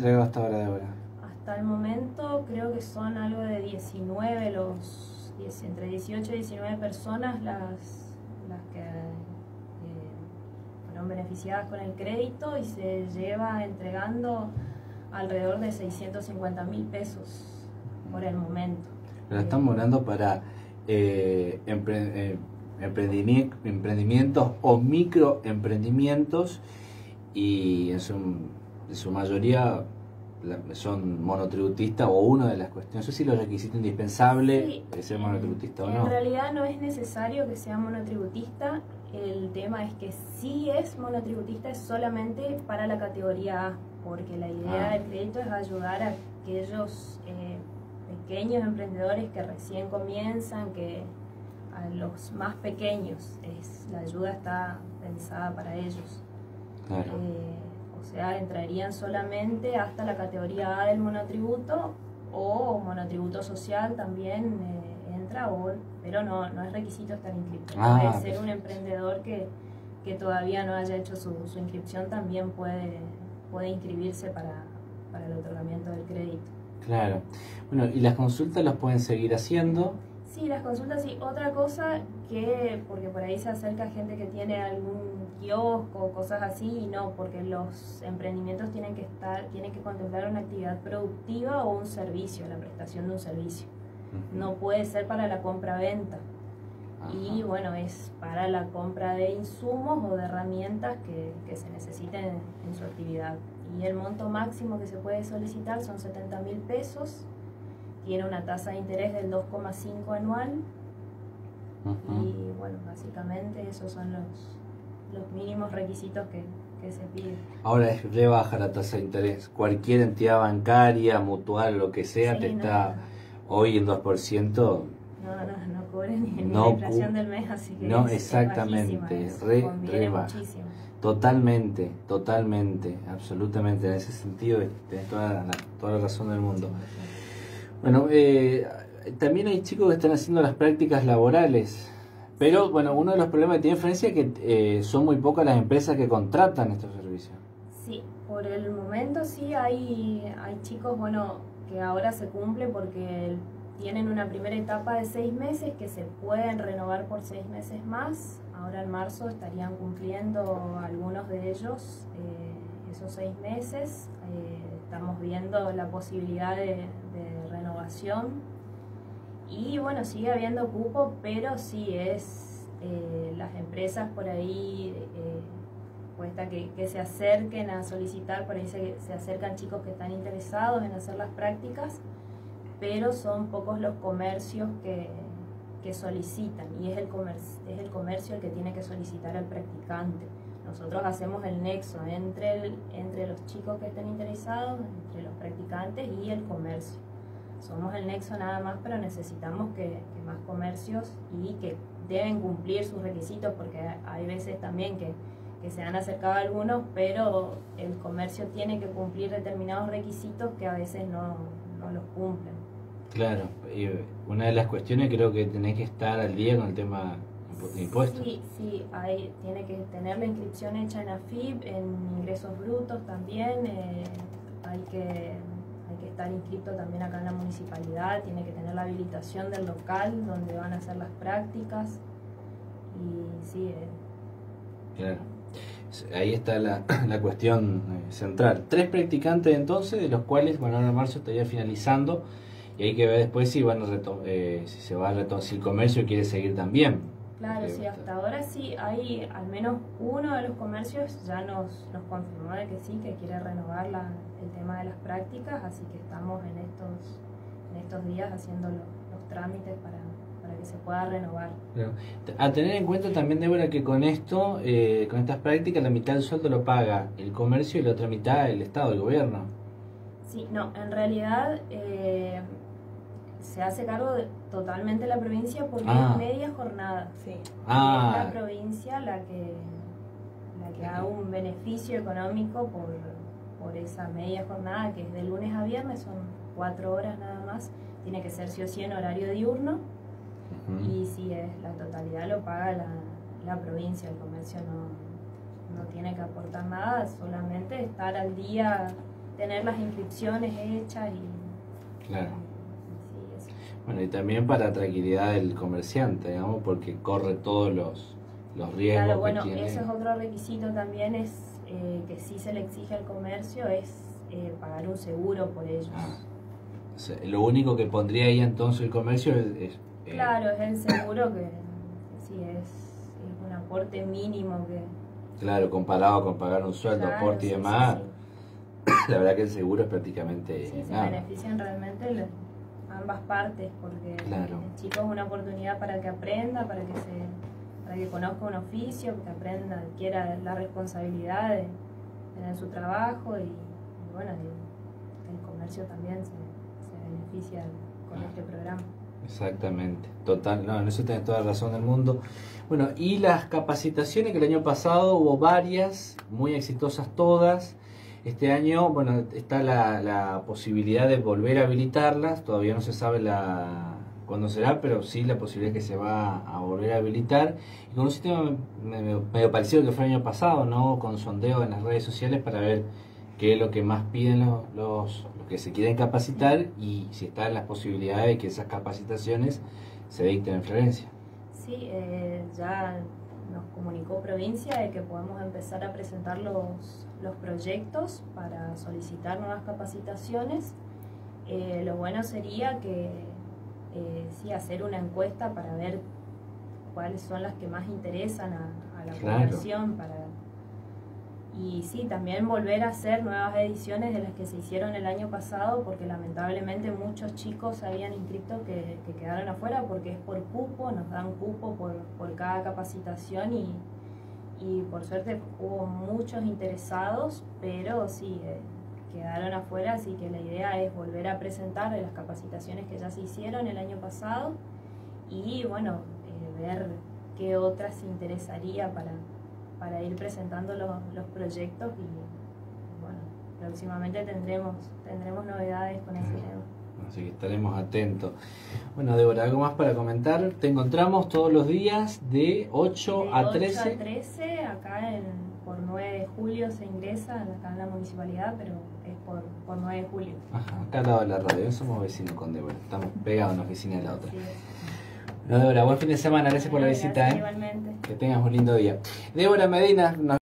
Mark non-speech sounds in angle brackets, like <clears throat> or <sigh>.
entregado hasta ahora de ahora? Hasta el momento creo que son algo de 19, los entre 18 y 19 personas las, las que eh, fueron beneficiadas con el crédito y se lleva entregando alrededor de 650 mil pesos por el momento. Pero estamos hablando para eh, eh emprendimientos o microemprendimientos y en su, en su mayoría son monotributistas o una de las cuestiones. No sé si los requisitos indispensables es ser monotributista o no. En realidad no es necesario que sea monotributista. El tema es que si es monotributista es solamente para la categoría A, porque la idea ah. del crédito es ayudar a aquellos eh, pequeños emprendedores que recién comienzan, que a los más pequeños es, la ayuda está pensada para ellos. Claro. Eh, o sea, entrarían solamente hasta la categoría A del monotributo o monotributo social también eh, entra, o, pero no, no es requisito estar inscrito. Ah, puede ser un emprendedor que, que, todavía no haya hecho su, su, inscripción, también puede, puede inscribirse para, para el otorgamiento del crédito. Claro. Bueno, y las consultas las pueden seguir haciendo Sí, las consultas sí. Otra cosa que, porque por ahí se acerca gente que tiene algún kiosco o cosas así, y no, porque los emprendimientos tienen que estar, tienen que contemplar una actividad productiva o un servicio, la prestación de un servicio. No puede ser para la compra-venta. Y bueno, es para la compra de insumos o de herramientas que, que se necesiten en su actividad. Y el monto máximo que se puede solicitar son 70 mil pesos tiene una tasa de interés del 2,5 anual. Y bueno, básicamente esos son los, los mínimos requisitos que, se piden. Ahora es rebaja la tasa de interés. Cualquier entidad bancaria, mutual, lo que sea, te está hoy en 2%. No, no, no cubre ni, la inflación del mes, así que. No, exactamente, re, Totalmente, totalmente, absolutamente. En ese sentido, tienes toda toda la razón del mundo. Bueno, eh, también hay chicos que están haciendo las prácticas laborales, pero bueno, uno de los problemas que tiene Francia es que eh, son muy pocas las empresas que contratan estos servicios. Sí, por el momento sí hay, hay chicos, bueno, que ahora se cumple porque tienen una primera etapa de seis meses que se pueden renovar por seis meses más. Ahora en marzo estarían cumpliendo algunos de ellos eh, esos seis meses. estamos viendo la posibilidad de y bueno, sigue habiendo cupo, pero sí es eh, las empresas por ahí, eh, cuesta que, se acerquen a solicitar, por ahí se, acercan chicos que están interesados en hacer las prácticas, pero son pocos los comercios que, que solicitan y es el, es el comercio el que tiene que solicitar al practicante. Nosotros hacemos el nexo entre, el, entre los chicos que estén interesados, entre los practicantes y el comercio somos el nexo nada más, pero necesitamos que, más comercios y que deben cumplir sus requisitos, porque hay veces también que, se han acercado algunos, pero el comercio tiene que cumplir determinados requisitos que a veces no, los cumplen. Claro, y una de las cuestiones creo que tenés que estar al día con el tema de impuestos. Sí, sí, hay, tiene que tener la inscripción hecha en AFIP, en ingresos brutos también, eh, hay que que estar inscrito también acá en la municipalidad, tiene que tener la habilitación del local donde van a hacer las prácticas. Y sí. Eh. Claro. Ahí está la, <clears throat> la cuestión eh, central. Tres practicantes entonces, de los cuales, bueno, ahora en marzo estaría finalizando y hay que ver después si, van a eh, si se va a retomar, si el comercio quiere seguir también. Claro, sí, hasta ahora sí, hay al menos uno de los comercios ya nos, nos confirmó de que sí, que quiere renovar la, el tema de las prácticas, así que estamos en estos, en estos días haciendo los, trámites para, para, que se pueda renovar. A tener en cuenta también, Débora, que con esto, eh, con estas prácticas, la mitad del sueldo lo paga el comercio y la otra mitad el Estado, el gobierno. Sí, no, en realidad... Eh, se hace cargo de, totalmente la provincia porque es ah. media jornada. Sí. Ah. es la provincia la que, la que da un beneficio económico por, por esa media jornada que es de lunes a viernes, son cuatro horas nada más. Tiene que ser sí o sí en horario diurno. Y si es la totalidad lo paga la, la provincia, el comercio no, no tiene que aportar nada, solamente estar al día tener las inscripciones hechas y... Claro. Bueno, y también para tranquilidad del comerciante, digamos, porque corre todos los, los riesgos Claro, bueno, que tiene. ese es otro requisito también, es eh, que sí se le exige al comercio, es eh, pagar un seguro por ellos. Ah. O sea, lo único que pondría ahí entonces el comercio es... es, eh, Claro, es el seguro que sí es, es un aporte mínimo que... claro, comparado con pagar un sueldo, Claro, aporte y sí, sí, demás, sí. <coughs> la verdad que el seguro es prácticamente Sí, se nada. benefician realmente lo- ambas partes porque Claro. el chico es una oportunidad para que aprenda, para que se para que conozca un oficio, que aprenda, adquiera la responsabilidad de tener su trabajo y, y bueno, y el comercio también se, se beneficia con Ah. este programa. Exactamente, total, no, en eso tienes toda la razón del mundo. Bueno, y las capacitaciones que el año pasado hubo varias, muy exitosas todas. Este año, bueno, está la, la posibilidad de volver a habilitarlas, todavía no se sabe la cuándo será, pero sí la posibilidad que se va a volver a habilitar. Y con un sistema medio, parecido que fue el año pasado, ¿no? Con sondeo en las redes sociales para ver qué es lo que más piden los, los, los que se quieren capacitar y si están las posibilidades de que esas capacitaciones se dicten en Florencia. Sí, eh, ya nos comunicó provincia de que podemos empezar a presentar los, los proyectos para solicitar nuevas capacitaciones. Eh, lo bueno sería que eh, sí hacer una encuesta para ver cuáles son las que más interesan a, a la Claro. población para y sí también volver a hacer nuevas ediciones de las que se hicieron el año pasado porque lamentablemente muchos chicos habían inscrito que, que quedaron afuera porque es por cupo nos dan cupo por, por cada capacitación y, y por suerte hubo muchos interesados pero sí eh, quedaron afuera así que la idea es volver a presentar de las capacitaciones que ya se hicieron el año pasado y bueno eh, ver qué otras interesaría para, para ir presentando los, los proyectos y bueno, próximamente tendremos, tendremos novedades con ese tema. Así que estaremos atentos. Bueno, Débora, ¿algo más para comentar? Te encontramos todos los días de 8 De a 8 13. a 13, acá en, por 9 de julio se ingresa, acá en la municipalidad, pero es por, por 9 de julio. Ajá, acá al lado de la radio, somos vecinos con Débora, estamos pegados una oficina de la otra. Así Bueno, Débora, buen fin de semana, gracias por la Gracias, visita. ¿eh? Igualmente. Que tengas un lindo día. Débora Medina, nos